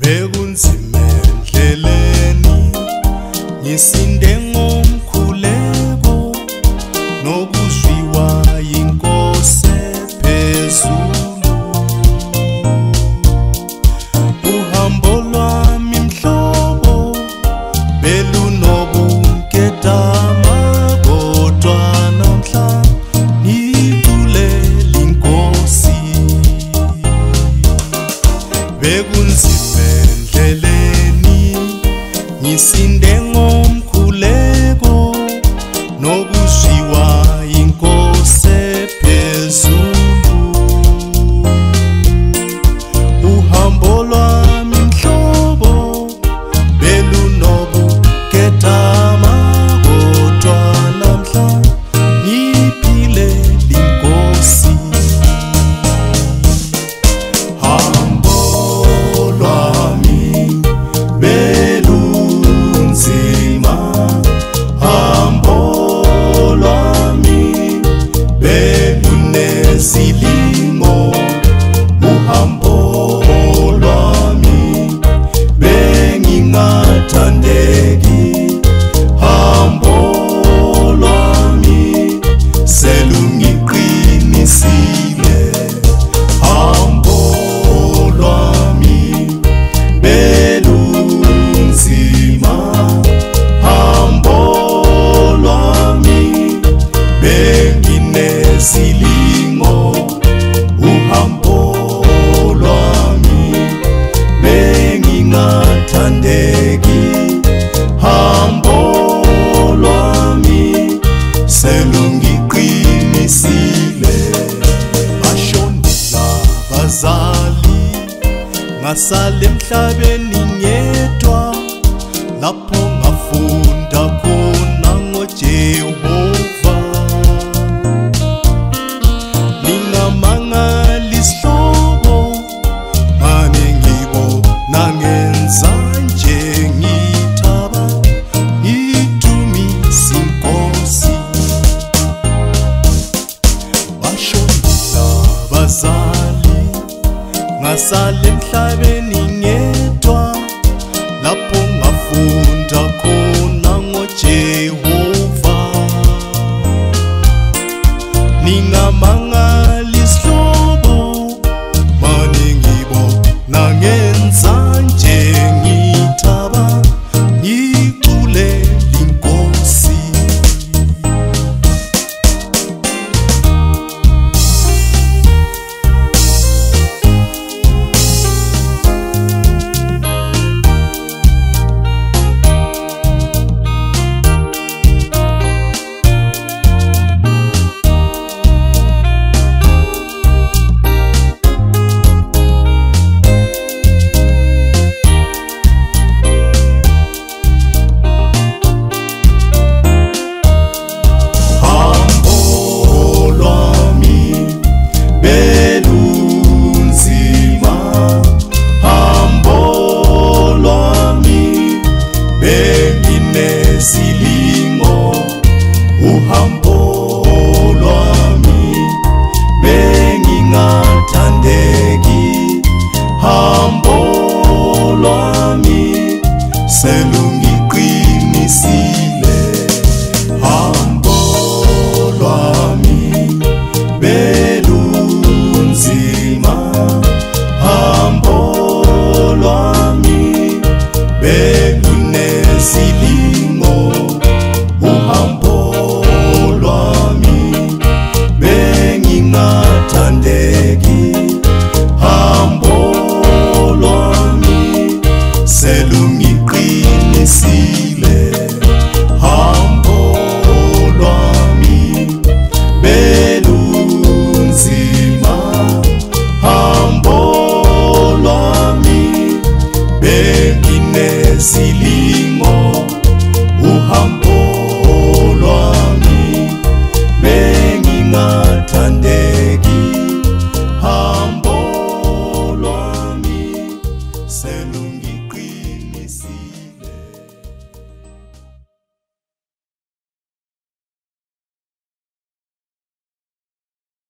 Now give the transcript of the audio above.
bekunzima endleleni ngisinde ngomkhuleko nokuzwiwa yinkose phezulu. Uhambo lwami mhlobo belunobunketana Begunzi ngasala emhlabeni ngedwa lapho ngasala emhlabeni ngedwa lapho ngafunda khona ngojehova. Ningamanga